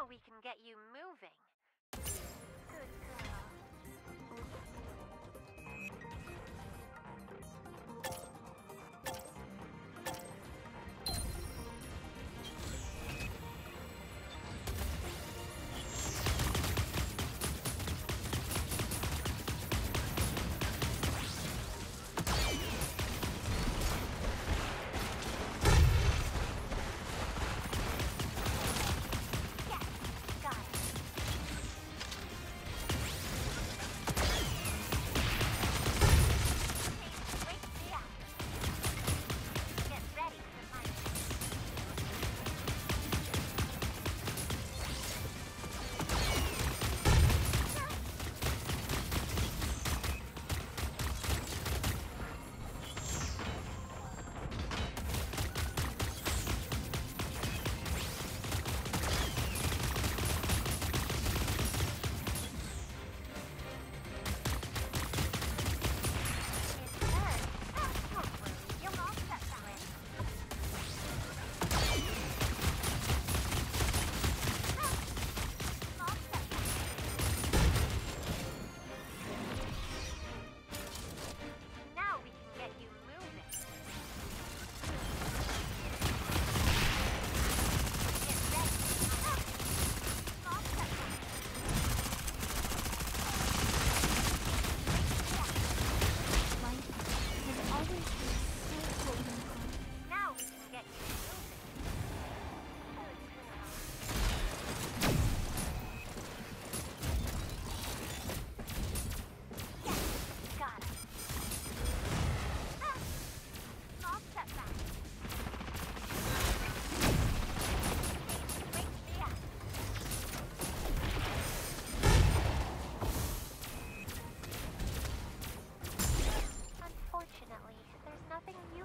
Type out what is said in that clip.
Now we can get you moving.